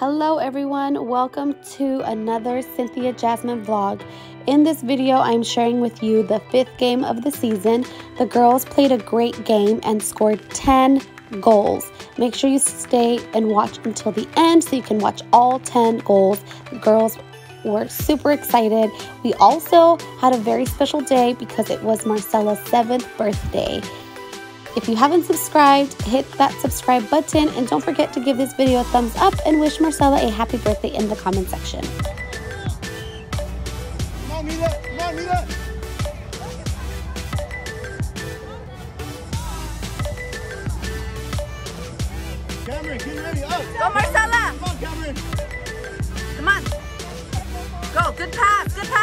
Hello everyone, welcome to another Cynthia Jasmin vlog. In this video, I'm sharing with you the fifth game of the season. The girls played a great game and scored 10 goals. Make sure you stay and watch until the end so you can watch all 10 goals. The girls were super excited. We also had a very special day because it was Marcella's seventh birthday. If you haven't subscribed, hit that subscribe button and don't forget to give this video a thumbs up and wish Marcella a happy birthday in the comment section. Cameron, get ready. Go, Marcella. Come on, Cameron. Come on. Go. Good pass. Good pass.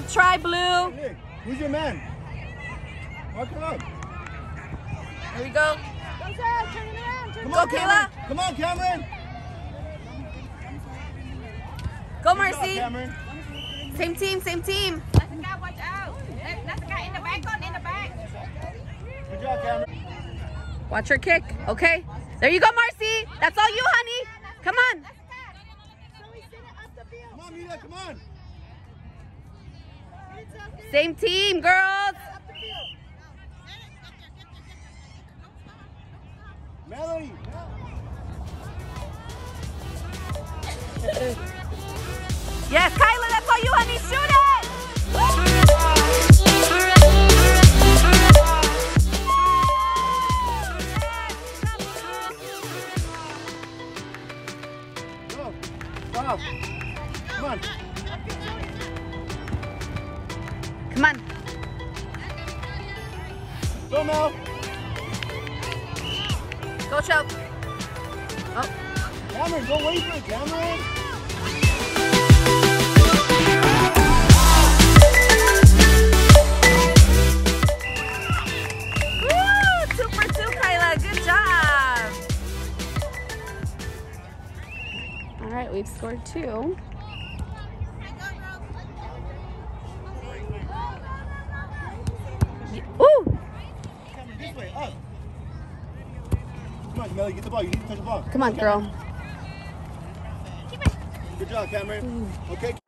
Good try, Blue. Nick, who's your man? Mark him up. Here we go. Come Go, on, Kayla. Come on, Cameron. Go, Good job, Marcy. Cameron. Same team. Same team. watch out. Let, let the guy in the back on in the back. Good job, Cameron. Watch her kick. Okay. There you go, Marcy. That's all you, honey. Come on. Come on, Mila. Come on. Same team, girls. Melody. Yes, Kyla. That's all you, honey. Shoot Come on. Go, oh. Mel. Go, Choke. Oh. Cameron, go wait for it, Cameron. Two for two, Kyla. Good job. All right, we've scored two. Come on, girl. Good job, Cameron. Mm. Okay.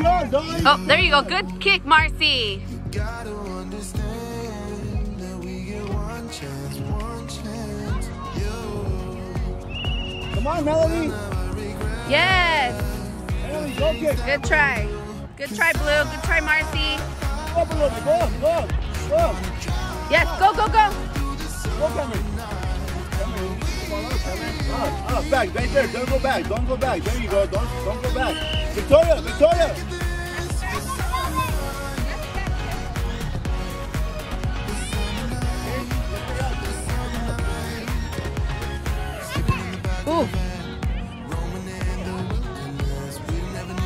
Oh, there you go. Good kick, Marcy. Gotta understand that we get one chance, one chance. You Come on, Melody. Yes. Melody, go kick. Good try. Good try, Blue. Good try, Marcy. Go. Go go. Go. Yes, go, go, go. Go, Cameron. Cameron, come on Cameron. Up, up, back, right there. Don't go back. Don't go back. There you go. Don't, don't go back. Victoria, Victoria. Ooh. roaming in the wilderness. We never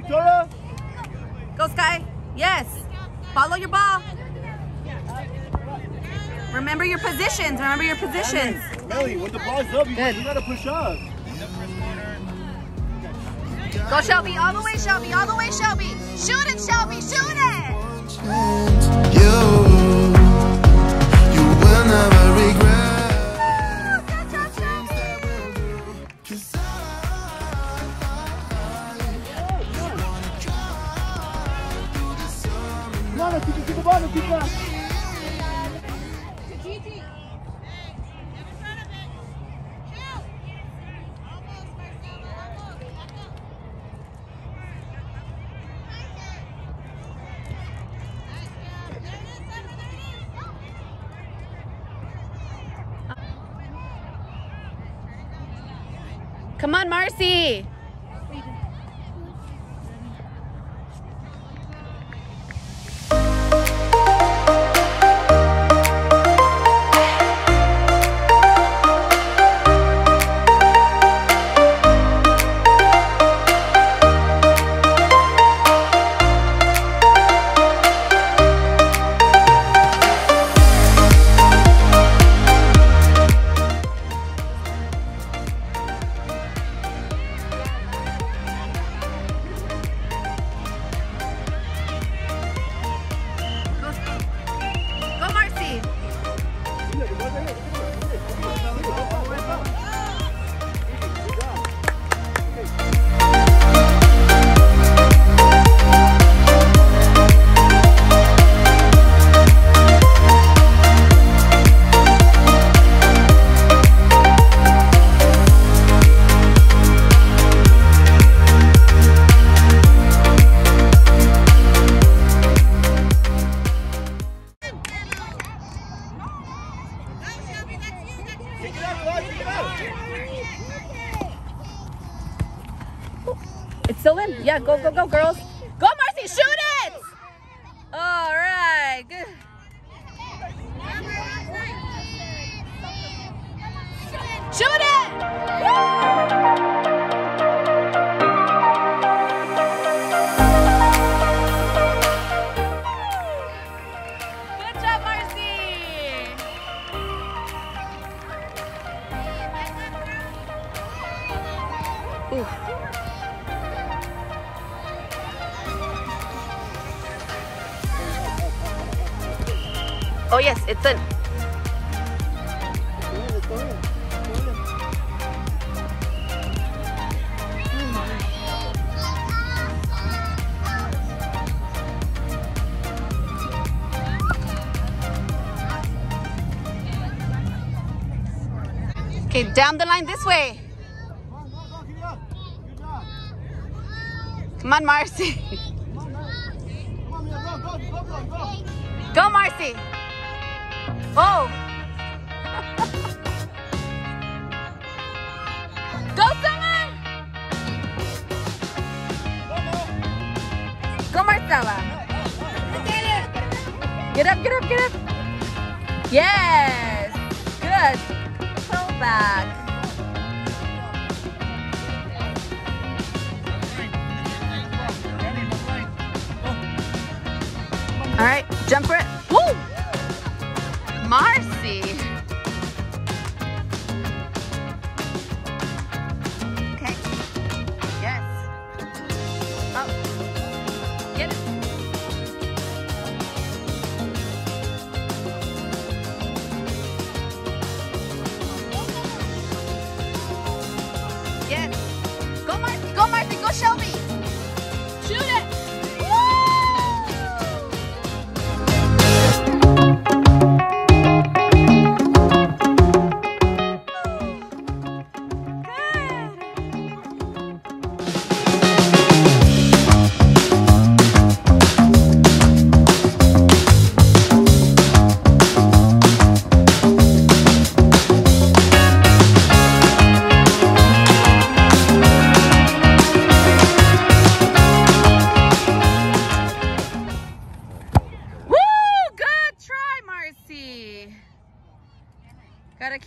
Victoria. Go, Sky. Yes. Follow your ball. Remember your positions. Remember your positions. Melly, when the ball's up, you, Good. you gotta push up. Go, Shelby. All the way, Shelby. All the way, Shelby. Shoot it, Shelby. Shoot it. Come on, Marcy. It's still in. Yeah, go, go, go, girls. Oh yes, it's in. Okay, down the line this way. Come on, Marcy. Marcella. Get up, get up, get up. Yes. Good. Pull back. All right, jump for it. Woo! Marcy.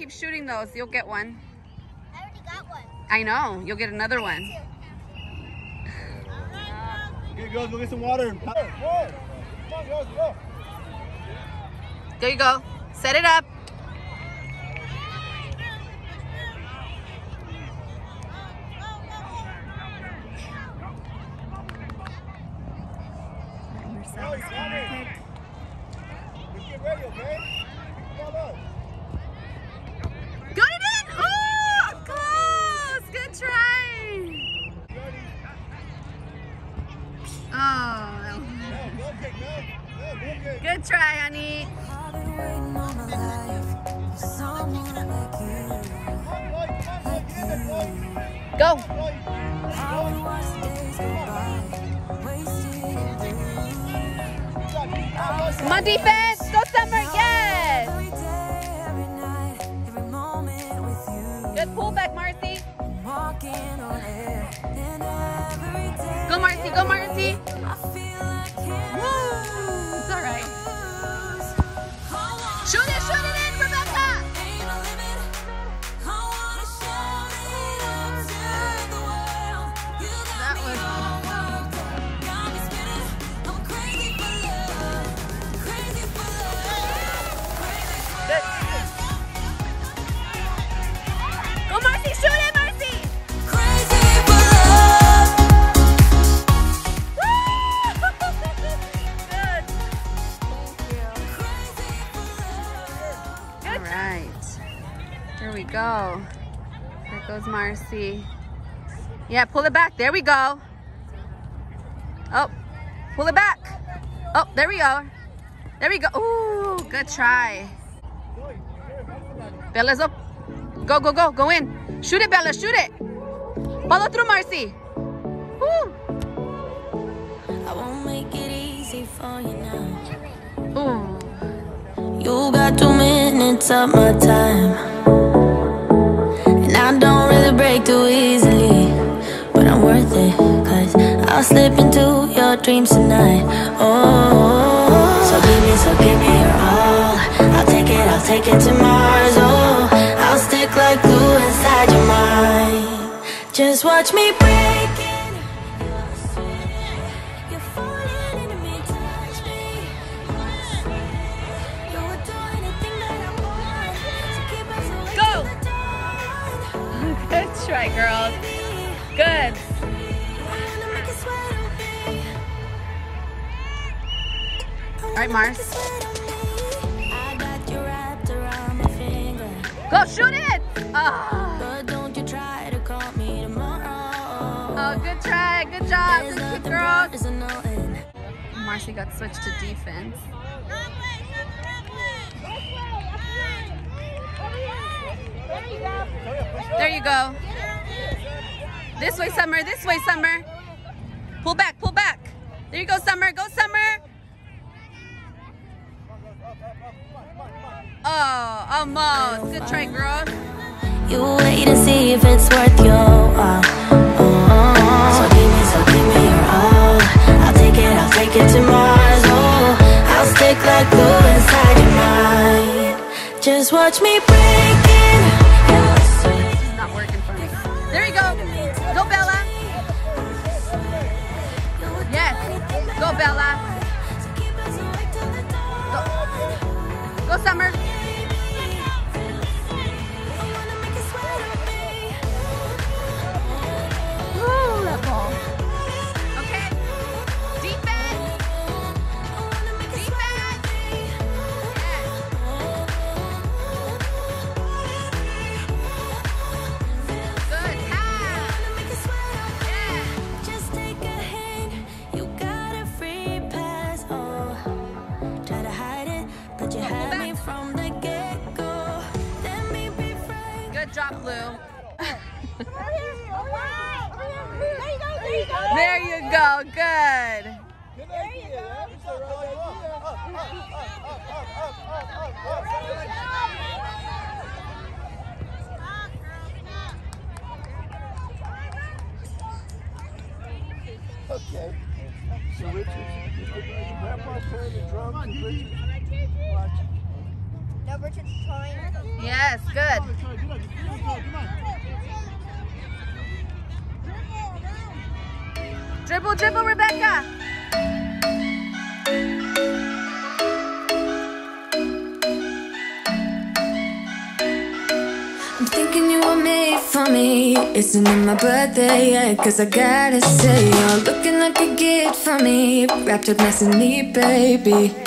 Keep shooting those. You'll get one. I already got one. I know. You'll get another one. Okay, girls, go get some water. Come on, girls, go. There you go. Set it up. Go, you got it. Just get ready, okay? Defense. There goes Marcy. Yeah, pull it back. There we go. Oh, pull it back. Oh, there we go. There we go. Ooh, good try. Bella's up. Oh. Go, go, go. Go in. Shoot it, Bella. Shoot it. Follow through, Marcy. I won't make it easy for you now. Ooh. You got two minutes of my time. I don't really break too easily. But I'm worth it. Cause I'll slip into your dreams tonight. Oh, so give me, so give me your all. I'll take it, I'll take it to Mars. Oh, I'll stick like glue inside your mind. Just watch me break Good girls. Good. All right, Mars. Go, shoot it. Oh, oh good try. Good job. Good girls. Marcy got switched to defense. There you go. This way, Summer. This way, Summer. Pull back, pull back. There you go, Summer. Go, Summer. Oh, almost. Good try, girl. You wait and see if it's worth your while. Oh, so give me, so give me your all. I'll take it, I'll take it to Mars. Oh, I'll stick like glue inside your mind. Just watch me break it. It's not working. There you go. Go, Bella. Yes. Go, Bella. Dawn. Go, Summer. Frank. Good job, Blue. There There you go. Good. Okay. So Richard, Grandpa's playing the drums and Richard watching. No, Richard's trying. Yes, good. Dribble, dribble, Rebecca. I'm thinking you were made for me. Isn't it my birthday yet? Cause I gotta say, you're looking like a gift for me. Wrapped up nice and neat, baby.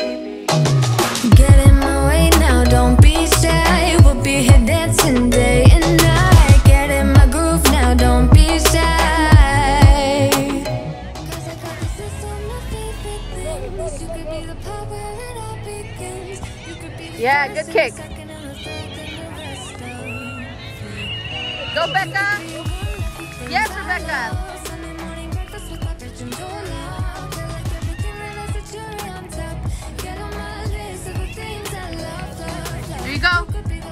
Of good kick. Go, love, love, love. There go. could be the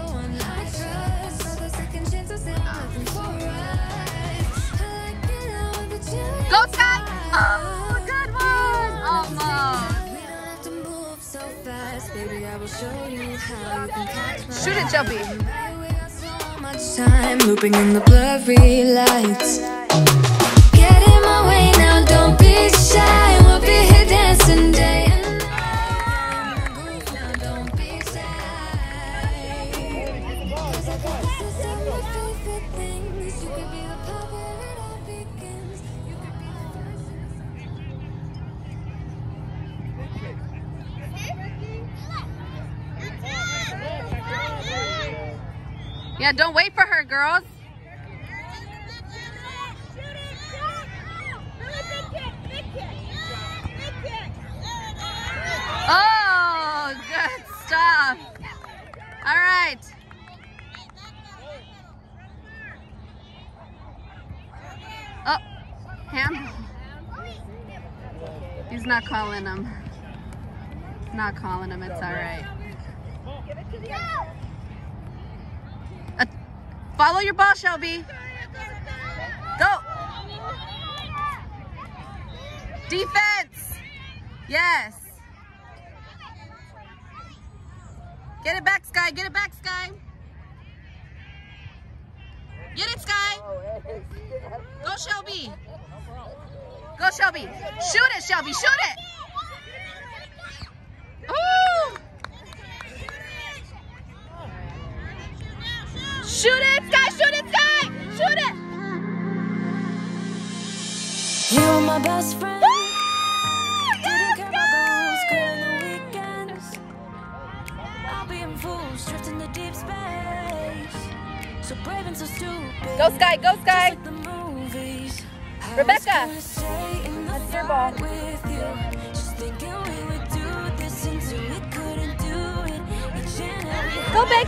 Shoot it, Shelby. so much time looping in the blurry lights. Oh, handball. He's not calling him. Not calling him. It's all right. Uh, follow your ball, Shelby. Go. Defense. Yes. Get it back, Sky. Get it back, Sky. Get it, Sky. Go, Shelby. Go, Shelby. Shoot it, Shelby. Shoot it. Ooh. Shoot it, Sky. Shoot it, Sky. Shoot it. You were my best friend.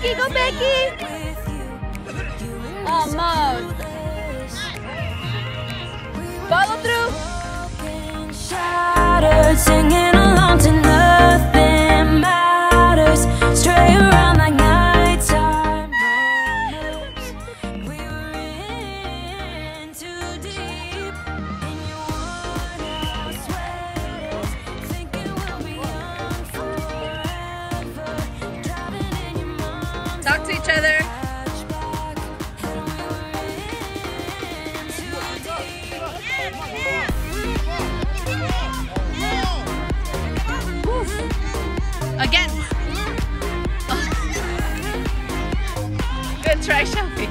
Becky. Go, Becky. Almost. Follow through. Good try, Shelby.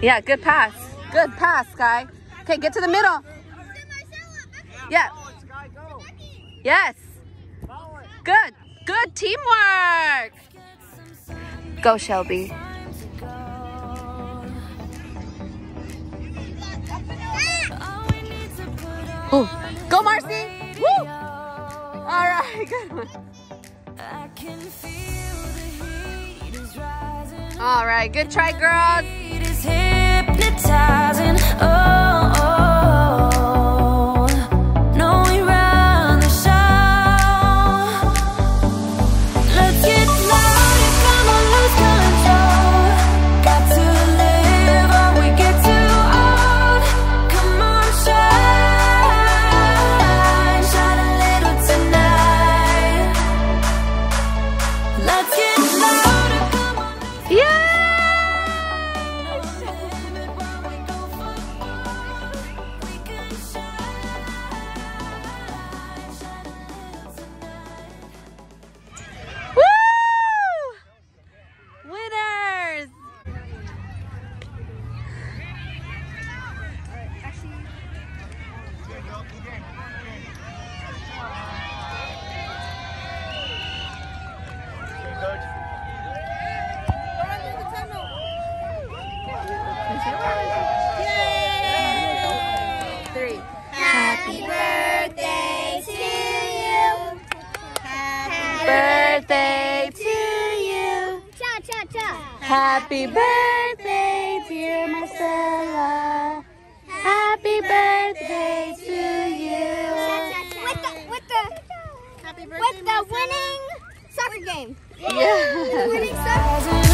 Yeah, good pass. Good pass, Sky. Okay, get to the middle. Yeah. Yes. Good. Good teamwork. Go, Shelby. Ooh. Go, Marcy. Woo. All right, good one. All right, good try, girls. Happy birthday, dear Marcella. Happy birthday to you. With the with the with the winning soccer game. Yeah. Winning soccer.